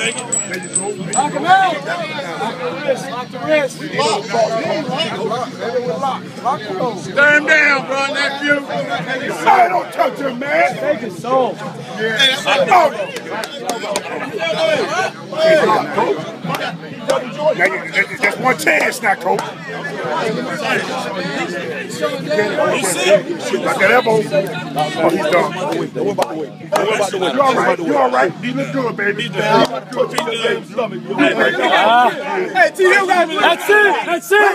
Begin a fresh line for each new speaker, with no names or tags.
out. Lock him out. Lock the wrist. Lock the wrist. Lock. Baby, we lock.
Stir him down, bro, nephew.
Hey, don't touch him, man.
Take his soul.
Oh. Now, you- that's- That's one chance now, coach. Shoot like that elbow. Oh, he's done. You all right? You all right? You look good, baby. You look good. Look good.
That's it. That's it.